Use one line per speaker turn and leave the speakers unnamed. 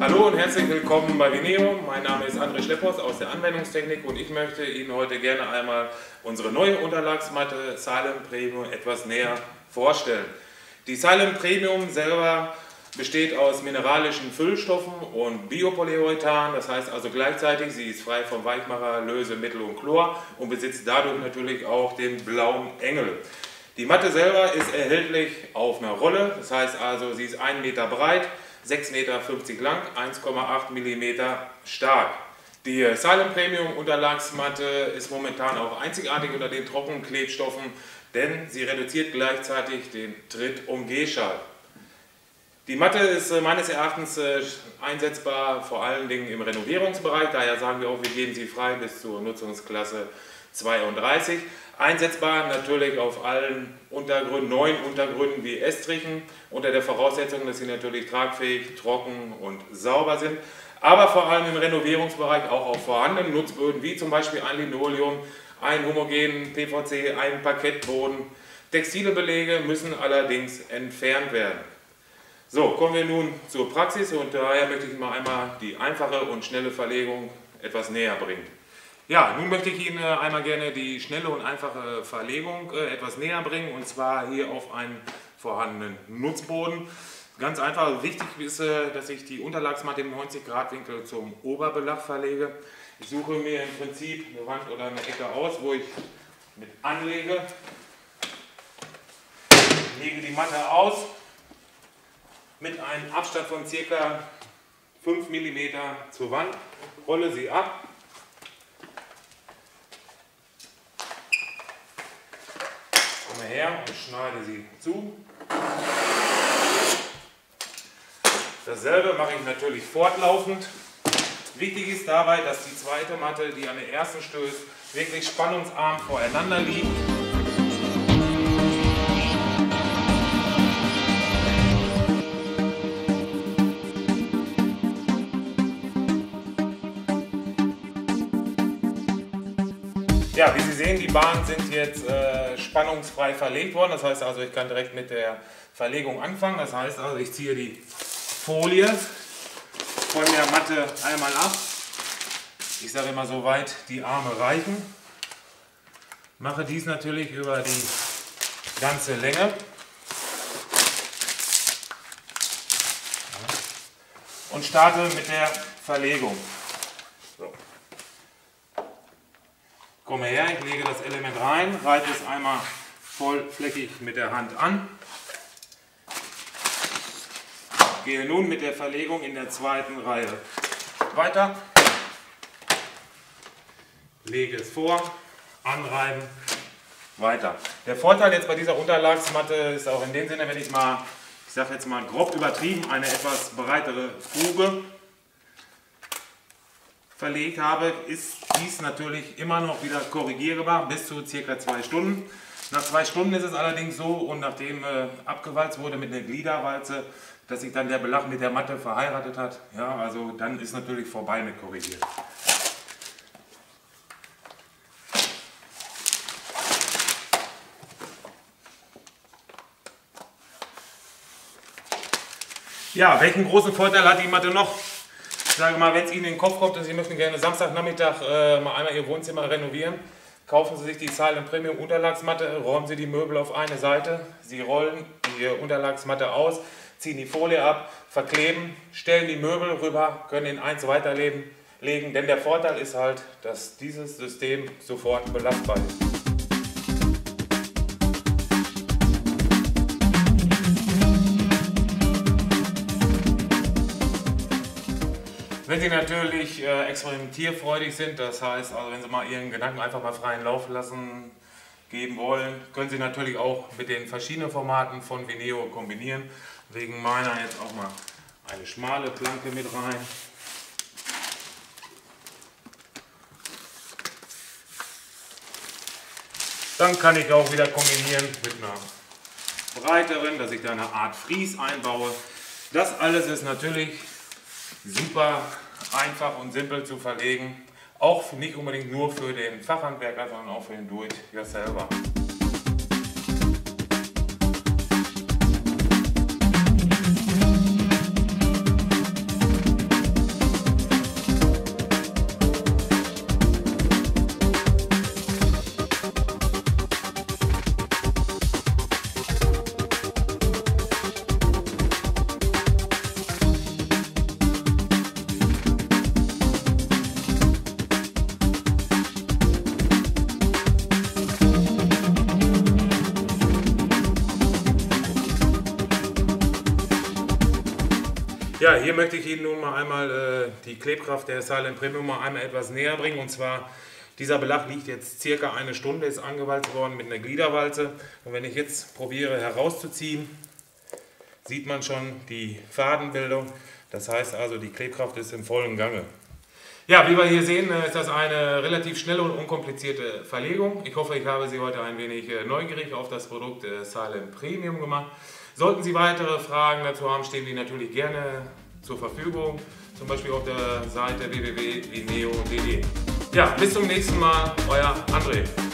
Hallo und herzlich willkommen bei Vineo. Mein Name ist André Schleppers aus der Anwendungstechnik und ich möchte Ihnen heute gerne einmal unsere neue Unterlagsmatte Silent Premium etwas näher vorstellen. Die Silent Premium selber besteht aus mineralischen Füllstoffen und Biopolyurethan, das heißt also gleichzeitig, sie ist frei von Weichmacher, Löse, Mittel und Chlor und besitzt dadurch natürlich auch den blauen Engel. Die Matte selber ist erhältlich auf einer Rolle, das heißt also, sie ist 1 Meter breit, 6,50 Meter lang, 1,8 mm stark. Die Silent Premium Unterlagsmatte ist momentan auch einzigartig unter den trockenen Klebstoffen, denn sie reduziert gleichzeitig den Tritt- und Gehschall. Die Matte ist äh, meines Erachtens äh, einsetzbar vor allen Dingen im Renovierungsbereich, daher sagen wir auch, wir geben sie frei bis zur Nutzungsklasse 32. Einsetzbar natürlich auf allen Untergründen, neuen Untergründen wie Estrichen, unter der Voraussetzung, dass sie natürlich tragfähig, trocken und sauber sind. Aber vor allem im Renovierungsbereich auch auf vorhandenen Nutzböden, wie zum Beispiel ein Linoleum, ein homogenen PVC, ein Parkettboden. Textile Belege müssen allerdings entfernt werden. So, kommen wir nun zur Praxis und daher möchte ich mal einmal die einfache und schnelle Verlegung etwas näher bringen. Ja, nun möchte ich Ihnen äh, einmal gerne die schnelle und einfache Verlegung äh, etwas näher bringen und zwar hier auf einen vorhandenen Nutzboden. Ganz einfach, wichtig ist, äh, dass ich die Unterlagsmatte im 90 Grad Winkel zum Oberbelag verlege. Ich suche mir im Prinzip eine Wand oder eine Ecke aus, wo ich mit anlege. Lege die Matte aus mit einem Abstand von ca. 5 mm zur Wand, rolle sie ab her und schneide sie zu. Dasselbe mache ich natürlich fortlaufend. Wichtig ist dabei, dass die zweite Matte, die an der ersten stößt, wirklich spannungsarm voreinander liegt. Ja, wie Sie sehen, die Bahnen sind jetzt äh, spannungsfrei verlegt worden. Das heißt also, ich kann direkt mit der Verlegung anfangen. Das heißt also, ich ziehe die Folie von der Matte einmal ab. Ich sage immer so weit die Arme reichen. Mache dies natürlich über die ganze Länge. Und starte mit der Verlegung. Komme her, ich lege das Element rein, reite es einmal vollflächig mit der Hand an. Gehe nun mit der Verlegung in der zweiten Reihe weiter. Lege es vor, anreiben, weiter. Der Vorteil jetzt bei dieser Unterlagsmatte ist auch in dem Sinne, wenn ich mal, ich sage jetzt mal grob übertrieben, eine etwas breitere Fuge verlegt habe, ist dies natürlich immer noch wieder korrigierbar bis zu circa zwei Stunden. Nach zwei Stunden ist es allerdings so und nachdem äh, abgewalzt wurde mit einer Gliederwalze, dass sich dann der Belag mit der Matte verheiratet hat, ja, also dann ist natürlich vorbei mit korrigiert. Ja, welchen großen Vorteil hat die Matte noch? Sage mal, wenn es Ihnen in den Kopf kommt und Sie möchten gerne Samstagnachmittag äh, mal einmal Ihr Wohnzimmer renovieren, kaufen Sie sich die Silent Premium Unterlagsmatte, räumen Sie die Möbel auf eine Seite, Sie rollen die Unterlagsmatte aus, ziehen die Folie ab, verkleben, stellen die Möbel rüber, können in eins weiterlegen, denn der Vorteil ist halt, dass dieses System sofort belastbar ist. Wenn Sie natürlich äh, experimentierfreudig sind, das heißt, also wenn Sie mal Ihren Gedanken einfach mal freien Lauf lassen geben wollen, können Sie natürlich auch mit den verschiedenen Formaten von Vineo kombinieren. Wegen meiner jetzt auch mal eine schmale Planke mit rein. Dann kann ich auch wieder kombinieren mit einer breiteren, dass ich da eine Art Fries einbaue. Das alles ist natürlich super einfach und simpel zu verlegen. Auch nicht unbedingt nur für den Fachhandwerker, sondern auch für den Do-it-yourselfer. Ja, hier möchte ich Ihnen nun mal einmal äh, die Klebkraft der Silent Premium mal einmal etwas näher bringen. Und zwar, dieser Belag liegt jetzt circa eine Stunde, ist angewalzt worden mit einer Gliederwalze. Und wenn ich jetzt probiere herauszuziehen, sieht man schon die Fadenbildung. Das heißt also, die Klebkraft ist im vollen Gange. Ja, wie wir hier sehen, äh, ist das eine relativ schnelle und unkomplizierte Verlegung. Ich hoffe, ich habe Sie heute ein wenig äh, neugierig auf das Produkt äh, Silent Premium gemacht. Sollten Sie weitere Fragen dazu haben, stehen die natürlich gerne zur Verfügung, zum Beispiel auf der Seite www.vimeo.de. Ja, bis zum nächsten Mal, euer André.